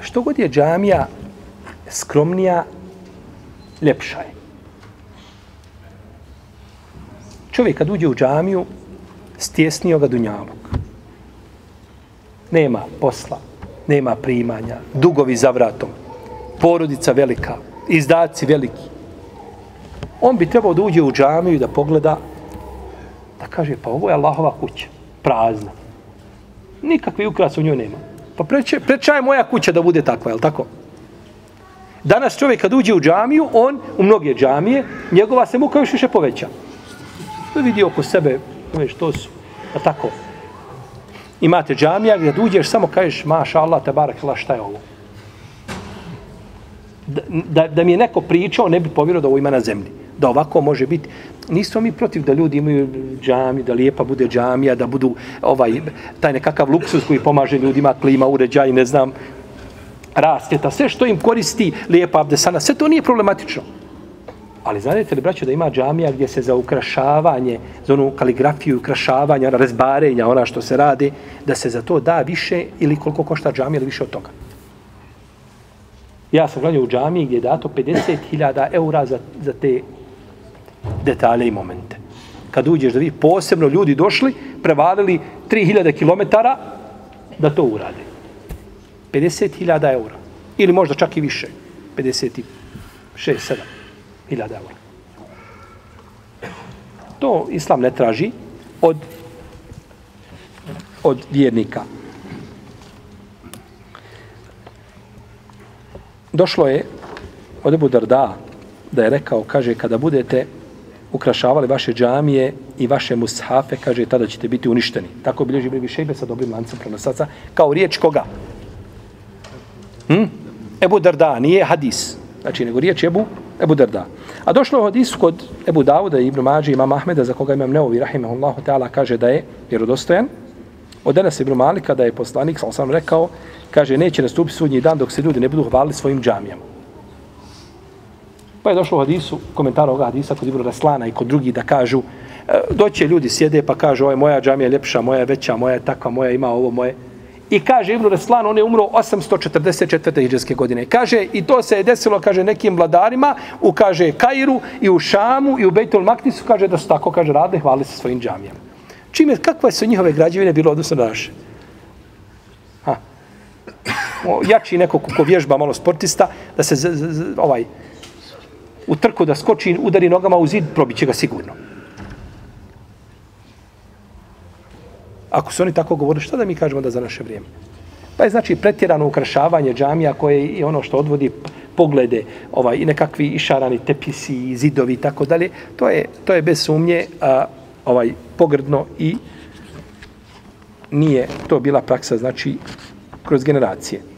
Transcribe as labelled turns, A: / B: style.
A: što god je džamija skromnija, ljepša je. Čovjek kad uđe u džamiju, stjesnio ga dunjalog. Nema posla, nema primanja, dugovi za vratom, porodica velika, izdaci veliki. On bi trebao da uđe u džamiju i da pogleda, da kaže, pa ovo je Allahova kuća, prazna. Nikakvi ukras u njoj nema. Pa preče, preča je moja kuća da bude takva, je li tako? Danas čovjek kad uđe u džamiju, on, u mnoge džamije, njegova se muka još više poveća. To vidi oko sebe, veš, to su, a tako. Imate džamija gdje uđeš, samo kažeš, maša Allah, te barak, šta je ovo? Da, da, da mi je neko pričao, ne bi povjerovao da ovo ima na zemlji. Da ovako može biti. Nismo mi protiv da ljudi imaju džami, da lijepa bude džamija, da budu ovaj, taj nekakav luksus koji pomaže ljudima, klima, uređaj, ne znam, rasvjeta, sve što im koristi lijepa abdesana, sve to nije problematično. Ali znate li, braćo, da ima džamija gdje se za ukrašavanje, za onu kaligrafiju ukrašavanja, ona razbarenja, ona što se radi, da se za to da više ili koliko košta džamija ili više od toga. Ja sam gledao u džamiji gdje je dato 50.000 eura za, za te detalje i momente. Kad uđeš da vi posebno ljudi došli, prevalili 3000 km da to urade. 50.000 eura. Ili možda čak i više. 56, 7 hiljada eura. To islam ne traži od od vjernika. Došlo je od Ebu Darda da je rekao, kaže, kada budete ukrašavali vaše džamije i vaše mushafe, kaže, tada ćete biti uništeni. Tako bilježi Ibn Šejbe sa dobrim lancem prenosaca, kao riječ koga? Hm? Ebu Darda, nije hadis. Znači, nego riječ Ebu, Ebu Darda. A došlo je hadisu kod Ebu Dauda i Ibn Mađi imam Ahmeda, za koga imam Neovi, rahimahullahu ta'ala, kaže da je vjerodostojan. Od danas Ibn Malika, da je poslanik, sam sam rekao, kaže, neće nastupiti sudnji dan dok se ljudi ne budu hvalili svojim džamijama. Pa je došlo u hadisu, komentar ovoga hadisa kod Ibru Raslana i kod drugi da kažu, e, doće ljudi sjede pa kažu, ovo je moja džamija ljepša, moja je veća, moja je takva, moja ima ovo, moje. I kaže Ibn Reslan, on je umro 844. hiđarske godine. Kaže, i to se je desilo, kaže, nekim vladarima u, kaže, Kairu i u Šamu i u Bejtul Maktisu, kaže, da su tako, kaže, rade, hvali se svojim džamijama. Čime, kakve su njihove građevine bilo odnosno na naše? Ha. O, jači neko ko vježba malo sportista, da se z, z, z, ovaj, u trku da skoči, udari nogama u zid, probiće ga sigurno. Ako su oni tako govorili, što da mi kažemo da za naše vrijeme? Pa je znači pretjerano ukrašavanje džamija koje je ono što odvodi poglede ovaj, i nekakvi išarani tepisi i zidovi i tako dalje. To je, to je bez sumnje a, ovaj pogrdno i nije to bila praksa znači kroz generacije.